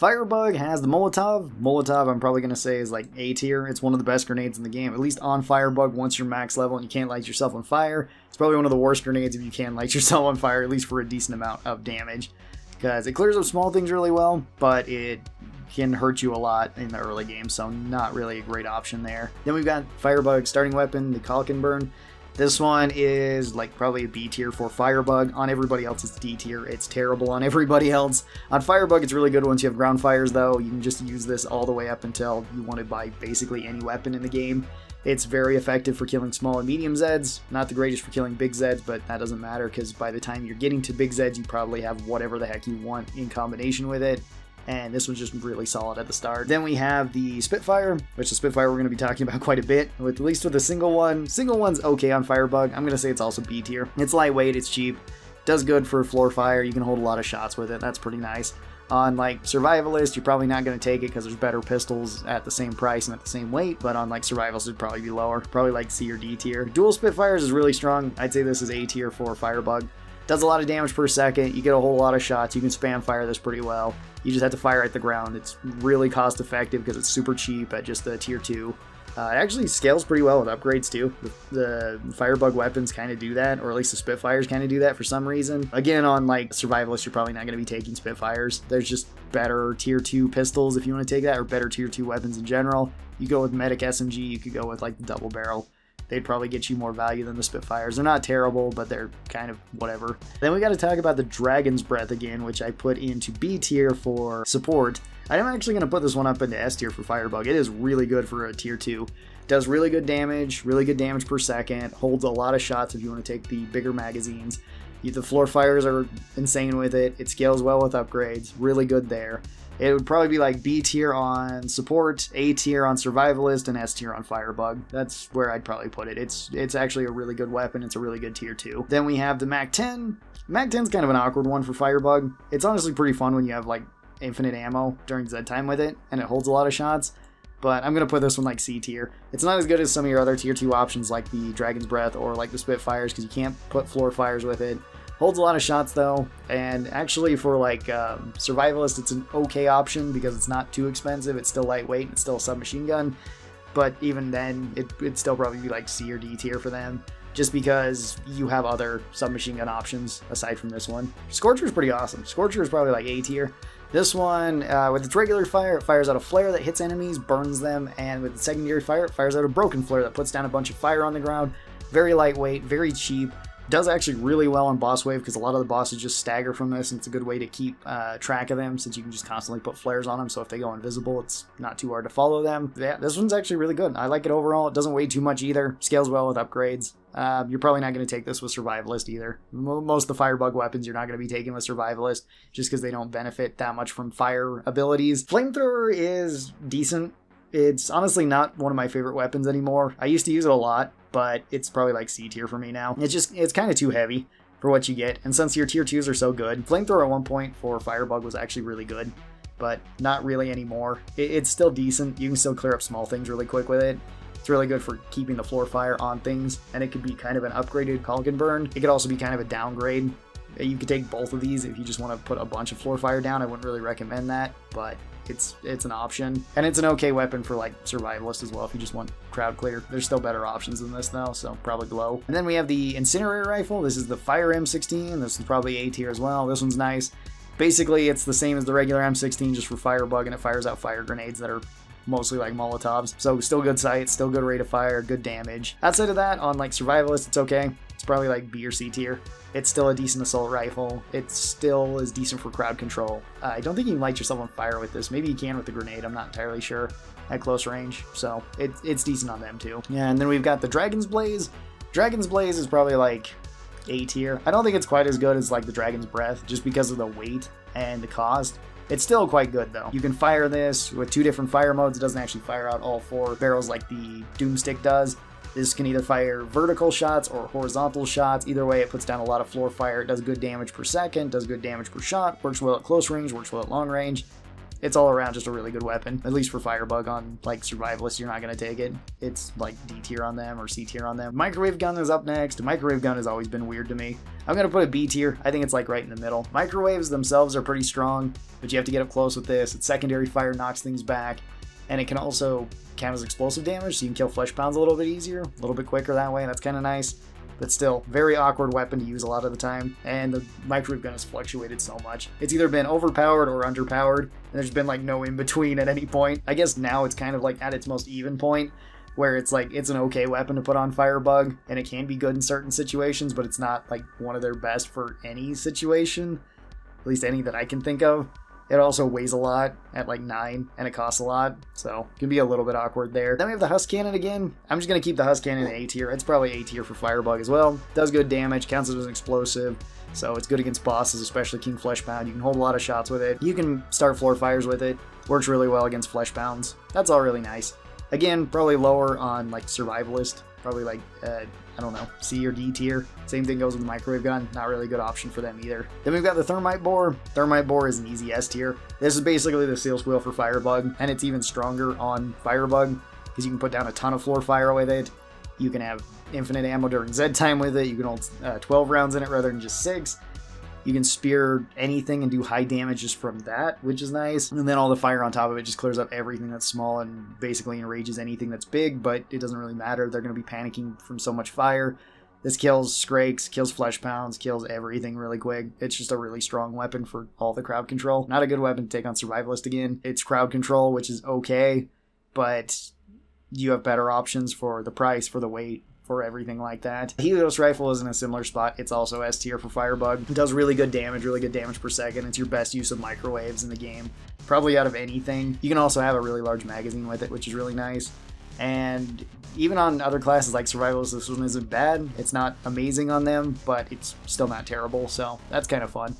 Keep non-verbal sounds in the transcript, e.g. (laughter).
Firebug has the Molotov. Molotov, I'm probably going to say, is like A tier. It's one of the best grenades in the game, at least on Firebug once you're max level and you can't light yourself on fire. It's probably one of the worst grenades if you can light (laughs) yourself on fire, at least for a decent amount of damage. Because it clears up small things really well, but it can hurt you a lot in the early game, so not really a great option there. Then we've got Firebug starting weapon, the Caulk-N Burn. This one is like probably a B tier for Firebug. On everybody else, it's D tier. It's terrible on everybody else. On Firebug, it's really good once you have ground fires, though. You can just use this all the way up until you want to buy basically any weapon in the game. It's very effective for killing small and medium Zeds. Not the greatest for killing big Zeds, but that doesn't matter because by the time you're getting to big Zeds, you probably have whatever the heck you want in combination with it and this one's just really solid at the start. Then we have the Spitfire, which the Spitfire we're going to be talking (laughs) about quite a bit, with at least with a single one. Single one's okay on Firebug. I'm going to say it's also B tier. It's lightweight, it's cheap, does good for floor fire. You can hold a lot of shots with it. That's pretty nice. On like Survivalist, you're probably not going to take it because there's better pistols at the same price and at the same weight, but on like Survivalist, it'd probably be lower. Probably like C or D tier. Dual Spitfires is really strong. I'd say this is A tier for Firebug. Does a lot of damage per second. You get a whole lot of shots. You can spam fire this pretty well. You just have to fire at the ground. It's really cost effective because it's super cheap at just the tier 2. Uh, it actually scales pretty well with upgrades too. The, the Firebug weapons kind of do that, or at least the Spitfires kind of do that for some reason. Again, on like Survivalist, you're probably not going to be taking Spitfires. There's just better tier 2 pistols if you want to take that, or better tier 2 weapons in general. You go with Medic SMG, you could go with like the double barrel they'd probably get you more value than the Spitfires. They're not terrible, but they're kind of whatever. Then we got to talk about the Dragon's Breath again, which I put into B tier for support. I am actually going to put this one up into S tier for Firebug. It is really good for a tier 2. Does really good damage, really good damage per second, holds a lot of shots if you want to take the bigger magazines. The floor fires are insane with it. It scales well with upgrades. Really good there. It would probably be like B tier on support, A tier on survivalist, and S tier on firebug. That's where I'd probably put it. It's it's actually a really good weapon. It's a really good tier 2. Then we have the Mac 10. Mac 10's kind of an awkward one for firebug. It's honestly pretty fun when you have like infinite ammo during Z time with it, and it holds a lot of shots but I'm going to put this one like C tier. It's not as good as some of your other tier 2 options like the Dragon's Breath or like the Spitfires because you can't put floor fires with it. Holds a lot of shots though, and actually for like um, survivalist, it's an okay option because it's not too expensive. It's still lightweight. It's still a submachine gun, but even then, it, it'd still probably be like C or D tier for them. Just because you have other submachine gun options aside from this one. Scorcher is pretty awesome. Scorcher is probably like A tier. This one, uh, with its regular fire, it fires out a flare that hits enemies, burns them, and with the secondary fire, it fires out a broken flare that puts down a bunch of fire on the ground. Very lightweight, very cheap, does actually really well on boss wave because a lot of the bosses just stagger from this and it's a good way to keep uh, track of them since you can just constantly put flares on them so if they go invisible it's not too hard to follow them. Yeah this one's actually really good. I like it overall. It doesn't weigh too much either. Scales well with upgrades. Uh, you're probably not going to take this with survivalist either. Most of the firebug weapons you're not going to be taking with survivalist just because they don't benefit that much from fire abilities. Flamethrower is decent it's honestly not one of my favorite weapons anymore. I used to use it a lot, but it's probably like C tier for me now. It's just, it's kind of too heavy for what you get. And since your tier 2s are so good, Flamethrower at one point for Firebug was actually really good, but not really anymore. It, it's still decent. You can still clear up small things really quick with it. It's really good for keeping the floor fire on things, and it could be kind of an upgraded Caulk-N Burn. It could also be kind of a downgrade. You could take both of these if you just want to put a bunch of floor fire down. I wouldn't really recommend that, but it's it's an option. And it's an okay weapon for like survivalists as well if you just want crowd clear. There's still better options than this though, so probably glow. And then we have the incinerator rifle. This is the Fire M16. This is probably A tier as well. This one's nice. Basically, it's the same as the regular M16, just for firebug, and it fires out fire grenades that are mostly like Molotovs. So still good sight, still good rate of fire, good damage. Outside of that, on like survivalists, it's okay. It's probably like B or C tier. It's still a decent assault rifle. It still is decent for crowd control. Uh, I don't think you can light yourself on fire with this. Maybe you can with the grenade. I'm not entirely sure at close range. So it, it's decent on them too. Yeah, and then we've got the Dragon's Blaze. Dragon's Blaze is probably like A tier. I don't think it's quite as good as like the Dragon's Breath just because of the weight and the cost. It's still quite good though. You can fire this with two different fire modes. It doesn't actually fire out all four barrels like the Doomstick does. This can either fire vertical shots or horizontal shots. Either way, it puts down a lot of floor fire. It does good damage per second, does good damage per shot, works well at close range, works well at long range. it's all around just a really good weapon. At least for Firebug on like Survivalist, you're not gonna take it. It's like D tier on them or C tier on them. Microwave gun is up next. Microwave gun has always been weird to me. I'm gonna put a B tier. I think it's like right in the middle. Microwaves themselves are pretty strong, but you have to get up close with this. Its secondary fire knocks things back, and it can also count as explosive damage, so you can kill Fleshpounds a little bit easier, a little bit quicker that way. And that's kind of nice but still, very awkward weapon to use a lot of the time, and the microwave gun has fluctuated so much. It's either been overpowered or underpowered, and there's been like no in between at any point. I guess now it's kind of like at its most even point, where it's like it's an okay weapon to put on Firebug, and it can be good in certain situations, but it's not like one of their best for any situation, at least any that I can think of. It also weighs a lot at like 9, and it costs a lot, so it can be a little bit awkward there. Then we have the Husk Cannon again. I'm just going to keep the Husk Cannon in A tier. It's probably A tier for Firebug as well. Does good damage, counts as an explosive, so it's good against bosses, especially King Fleshpound. You can hold a lot of shots with it. You can start floor fires with it. Works really well against Fleshpounds. That's all really nice. Again, probably lower on like Survivalist. Probably like uh, I don't know, C or D tier. Same thing goes with the microwave gun. Not really a good option for them either. Then we've got the thermite bore. Thermite bore is an easy S tier. This is basically the seal squeal for Firebug, and it's even stronger on Firebug because you can put down a ton of floor fire with it. You can have infinite ammo during Z time with it. You can hold uh, 12 rounds in it rather than just six. You can spear anything and do high damages from that, which is nice. And then all the fire on top of it just clears up everything that's small and basically enrages anything that's big, but it doesn't really matter. They're going to be panicking from so much fire. This kills Scrakes, kills Fleshpounds, kills everything really quick. It's just a really strong weapon for all the crowd control. Not a good weapon to take on Survivalist again. It's crowd control, which is okay, but you have better options for the price, for the weight, for everything like that. Helios Rifle is in a similar spot. It's also S tier for Firebug. It does really good damage, really good damage per second. It's your best use of microwaves in the game, probably out of anything. You can also have a really large magazine with it, which is really nice. And even on other classes like Survivalists, this one isn't bad. It's not amazing on them, but it's still not terrible, so that's kind of fun.